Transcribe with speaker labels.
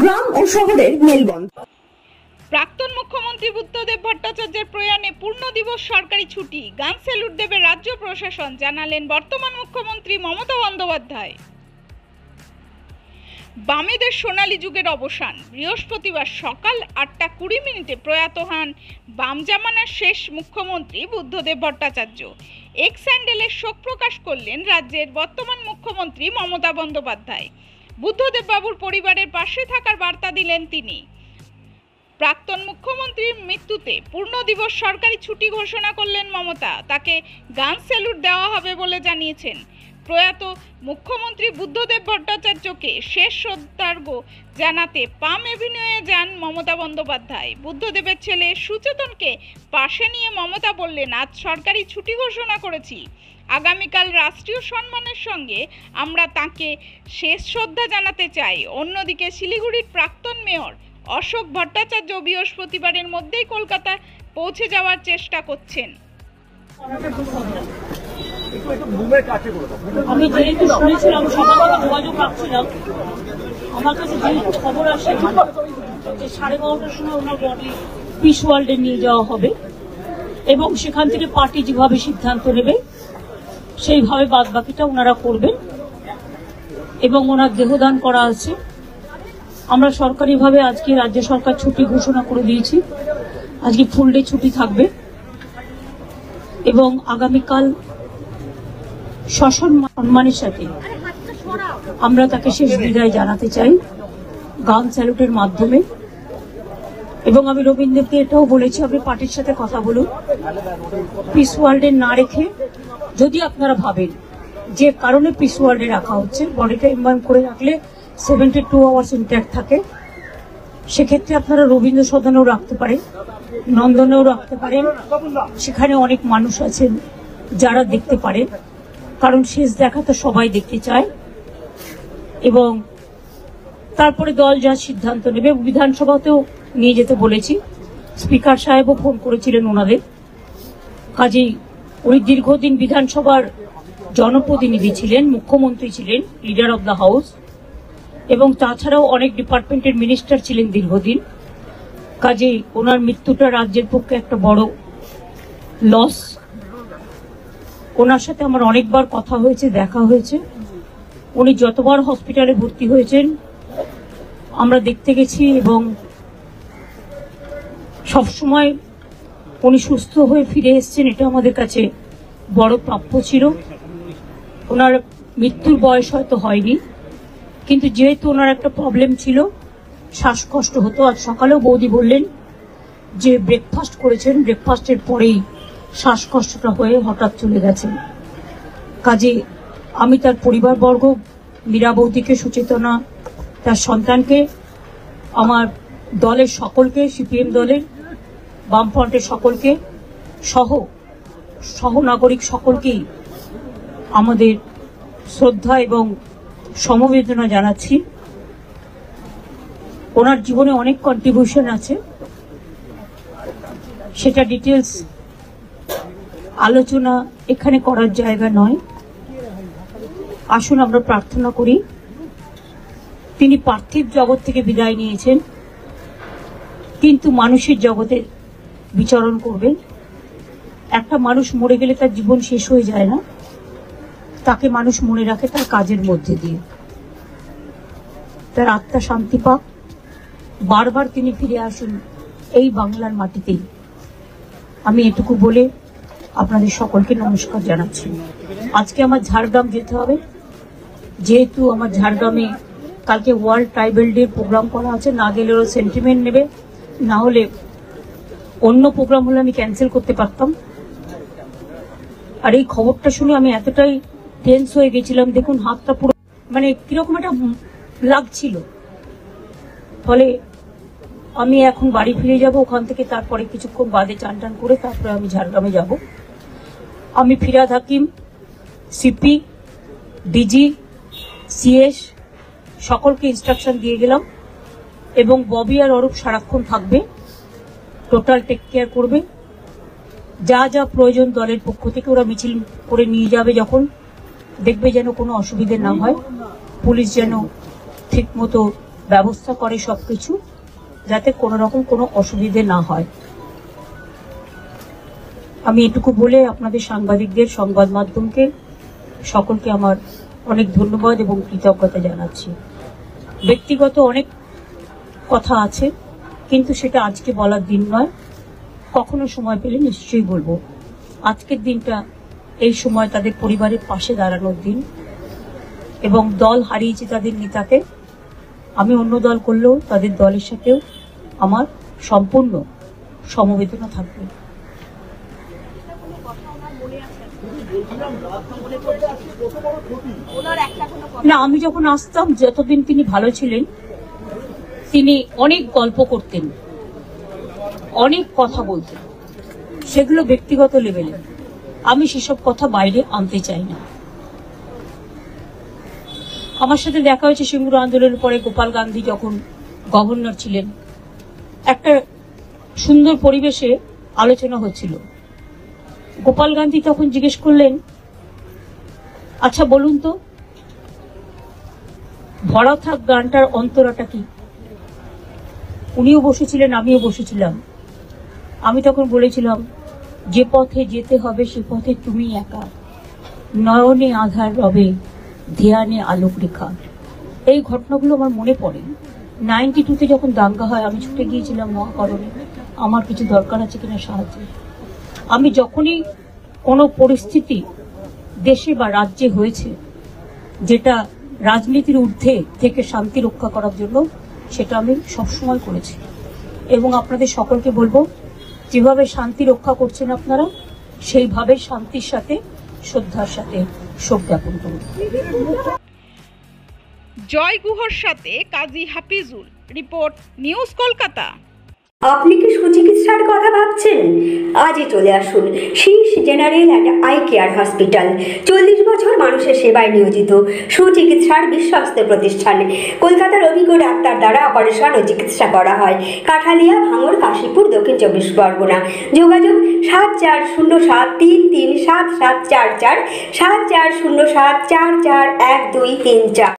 Speaker 1: গ্রাম ও শহরের মেলবন্ধ
Speaker 2: প্রাক্তন মুখ্যমন্ত্রী বুদ্ধদেব ভট্টাচার্যের প্রয়াণে পূর্ণ দিবস সরকারি ছুটি, গান দেবে রাজ্য প্রশাসন, জানালেন বর্তমান মুখ্যমন্ত্রী মমতা বন্দ্যোপাধ্যায়। বামেদের সোনালী যুগের অবসান। বৃহস্পতিবার সকাল আটটা কুড়ি মিনিটে প্রয়াত হন বাম জামানার শেষ মুখ্যমন্ত্রী বুদ্ধদেব ভট্টাচার্য। এক্স স্যান্ডেলে শোক প্রকাশ করলেন রাজ্যের বর্তমান মুখ্যমন্ত্রী মমতা বন্দ্যোপাধ্যায়। বুদ্ধদেব বাবুর পরিবারের পাশে থাকার বার্তা দিলেন তিনি। প্রাক্তন মুখ্যমন্ত্রীর মৃত্যুতে পূর্ণ দিবস সরকারি ছুটি ঘোষণা করলেন মমতা। তাকে গান স্যালুট দেওয়া হবে বলে জানিয়েছেন। প্রয়াত মুখ্যমন্ত্রী বুদ্ধদেব ভট্টাচার্যকে শেষ শ্রদ্ধার্ঘ জানাতে পাম এভিনিউয়ে যান মমতা বন্দ্যোপাধ্যায়। বুদ্ধদেবের ছেলে সুচেতনকে পাশে নিয়ে মমতা বললেন, আজ সরকারি ছুটি ঘোষণা করেছি। আগামীকাল রাষ্ট্রীয় সম্মানের সঙ্গে আমরা তাকে শেষ শ্রদ্ধা জানাতে চাই। অন্যদিকে শিলিগুড়ির প্রাক্তন মেয়র অশোক ভট্টাচার্য বৃহস্পতিবারের মধ্যেই কলকাতা পৌঁছে যাওয়ার চেষ্টা করছেন।
Speaker 3: আমি যেহেতু শুনেছিলাম সবার সাথে যোগাযোগ রাখছিলাম, আমার কাছে যেহেতু খবর আসে, যে সাড়ে বারোটার সময় ওনার বডি পিস ওয়ার্ল্ডে নিয়ে যাওয়া হবে এবং সেখান থেকে পার্টি যেভাবে সিদ্ধান্ত নেবে, সেইভাবে বাদ বাকিটা ওনারা করবেন এবং ওনার দেহদান করা আছে। আমরা সরকারিভাবে আজকে রাজ্য সরকার ছুটি ঘোষণা করে দিয়েছি। আজকে ফুল ডে ছুটি থাকবে এবং আগামীকাল সসম্মান- সম্মানের সাথে আমরা তাকে শেষ বিদায় জানাতে চাই। গান স্যালুটের মাধ্যমে। এবং আমি রবীন্দ্রকে এটাও বলেছি, আপনি পার্টির সাথে কথা বলুন। পিস ওয়ার্ল্ডে না রেখে যদি আপনারা ভাবেন যে কারণে পিস ওয়ার্ল্ডে রাখা হচ্ছে বডিটা ইনভার্ম করে রাখলে সেভেন্টি টু আওয়ার্স ইন্ট্যাক্ট থাকে। সেক্ষেত্রে আপনারা রবীন্দ্র সদনেও রাখতে পারেন, নন্দনেও রাখতে পারেন। সেখানে অনেক মানুষ আছেন যারা দেখতে পারেন। কারণ শেষ দেখা তো সবাই দেখতে চায়। এবং তারপরে দল যা সিদ্ধান্ত নেবে বিধানসভাতেও নিয়ে যেতে বলেছি। স্পিকার সাহেবও ফোন করেছিলেন ওনাদের। কাজেই উনি দীর্ঘদিন বিধানসভার জনপ্রতিনিধি ছিলেন, মুখ্যমন্ত্রী ছিলেন, লিডার অব দ্য হাউস, এবং তাছাড়াও অনেক ডিপার্টমেন্টের মিনিস্টার ছিলেন দীর্ঘদিন। কাজেই ওনার মৃত্যুটা রাজ্যের পক্ষে একটা বড় লস ওনার সাথে আমার অনেকবার কথা হয়েছে, দেখা হয়েছে। উনি যতবার হসপিটালে ভর্তি হয়েছেন, আমরা দেখতে গেছি এবং সবসময় উনি সুস্থ হয়ে ফিরে এসেছেন, এটা আমাদের কাছে বড় প্রাপ্য ছিল। ওনার মৃত্যুর বয়স হয়তো হয়নি, কিন্তু যেহেতু ওনার একটা প্রবলেম ছিল, শ্বাসকষ্ট হতো। আজ সকালেও বৌদি বললেন যে ব্রেকফাস্ট করেছেন ব্রেকফাস্টের পরেই শ্বাসকষ্টটা হয়ে হঠাৎ চলে গেছেন কাজে আমি তার পরিবারবর্গ, মীরা বৌদিকে সুচেতনা, তার সন্তানকে, আমার দলের সকলকে, সিপিএম দলের বামফ্রন্টের সকলকে সহ সহনাগরিক সকলকেই আমাদের শ্রদ্ধা এবং সমবেদনা জানাচ্ছি। ওনার জীবনে অনেক কন্ট্রিবিউশন আছে। সেটা ডিটেলস আলোচনা এখানে করার জায়গা নয়। আসুন আমরা প্রার্থনা করি। তিনি পার্থিব জগৎ থেকে বিদায় নিয়েছেন, কিন্তু মানুষের জগতে বিচরণ করবেন। একটা মানুষ মরে গেলে তার জীবন শেষ হয়ে যায় না। তাকে মানুষ মনে রাখে তার কাজের মধ্যে দিয়ে। তার আত্মা শান্তি পাক। বারবার তিনি ফিরে আসুন এই বাংলার মাটিতেই। আমি এটুকু বলে আপনাদের সকলকে নমস্কার জানাচ্ছি। আজকে আমার ঝাড়গ্রাম যেতে হবে। যেহেতু আমার ঝাড়গ্রামে কালকে ওয়ার্ল্ড ট্রাইবেল ডে প্রোগ্রাম করা আছে, না গেলে ওরা সেন্টিমেন্ট নেবে। না হলে অন্য প্রোগ্রাম হলে আমি ক্যান্সেল করতে পারতাম। আর এই খবরটা শুনে আমি এতটাই টেন্স হয়ে গেছিলাম। দেখুন, হাতটা পুরো মানে কীরকম একটা লাগছিল। ফলে আমি এখন বাড়ি ফিরে যাব, ওখান থেকে তারপরে কিছুক্ষণ বাদে চান টান করে তারপরে আমি ঝাড়গ্রামে যাব। আমি Firhad Hakim CP DG CS সকলকে ইনস্ট্রাকশন দিয়ে গেলাম এবং ববি আর অরূপ সারাক্ষণ থাকবে। টোটাল টেক কেয়ার করবে। যা যা প্রয়োজন দলের পক্ষ থেকে ওরা মিছিল করে নিয়ে যাবে যখন। দেখবে যেন কোনো অসুবিধে না হয়। পুলিশ যেন ঠিক মতো ব্যবস্থা করে সব কিছু যাতে কোনো রকম কোনো অসুবিধে না হয়। আমি এটুকু বলে আপনাদের সাংবাদিকদের সংবাদ মাধ্যমকে সকলকে আমার অনেক ধন্যবাদ এবং কৃতজ্ঞতা জানাচ্ছি। ব্যক্তিগত অনেক কথা আছে, কিন্তু সেটা আজকে বলার দিন নয়। কখনো সময় পেলে নিশ্চয়ই বলব। আজকের দিনটা এই সময় তাদের পরিবারের পাশে দাঁড়ানোর দিন এবং দল হারিয়েছে তাদের নেতাকে। আমি অন্য দল করলেও তাদের দলের সাথেও আমার সম্পূর্ণ সমবেদনা থাকবে। না, আমি যখন আসতাম, যতদিন তিনি ভালো ছিলেন, তিনি অনেক গল্প করতেন, অনেক কথা বলতেন, সেগুলো ব্যক্তিগত লেভেলে আমি সেসব কথা বাইরে আনতে চাই না। আমার সাথে দেখা হয়েছে সিঙ্গুর আন্দোলনের পরে গোপাল গান্ধী যখন গভর্নর ছিলেন। একটা সুন্দর পরিবেশে আলোচনা হচ্ছিল। গোপাল গান্ধী তখন জিজ্ঞেস করলেন আচ্ছা বলুন তো, ভরা থাক গানটার অন্তরাটা কি? উনিও বসেছিলেন, আমিও বসেছিলাম। আমি তখন বলেছিলাম, যে পথে যেতে হবে, সে পথে তুমি একা। নয়নে আধার রবে, ধ্যানে আলোক রেখা। এই ঘটনাগুলো আমার মনে পড়ে। নাইনটি টুতে যখন দাঙ্গা হয়, আমি ছুটে গিয়েছিলাম মহাকরণে। আমার কিছু দরকার আছে কিনা সাহায্য আমি যখনই কোনো পরিস্থিতি দেশে বা রাজ্যে হয়েছে, যেটা রাজনীতির ঊর্ধ্বে থেকে শান্তি রক্ষা করার জন্য, সেটা আমি সবসময় করেছি। এবং আপনাদের সকলকে বলব, যেভাবে শান্তি রক্ষা করছেন আপনারা, সেইভাবে শান্তির সাথে, শ্রদ্ধার সাথে শোক জ্ঞাপন করুন।
Speaker 2: জয় গুহর সাথে কাজী হাফিজুল, রিপোর্ট নিউজ কলকাতা।
Speaker 4: আপনি কি সুচিকিৎসার কথা ভাবছেন? আজই চলে আসুন। Shirsha general and eye care hospital. চল্লিশ বছর মানুষের সেবায় নিয়োজিত সুচিকিৎসার বিশ্বস্ত প্রতিষ্ঠান। কলকাতার অভিজ্ঞ ডাক্তার দ্বারা অপারেশন ও চিকিৎসা করা হয়। কাঠালিয়া, ভাঙর, কাশীপুর, দক্ষিণ চব্বিশ পরগনা। যোগাযোগ সাত চার শূন্য সাত তিন তিন সাত সাত চার চার, সাত চার শূন্য সাত চার চার এক দুই তিন চার।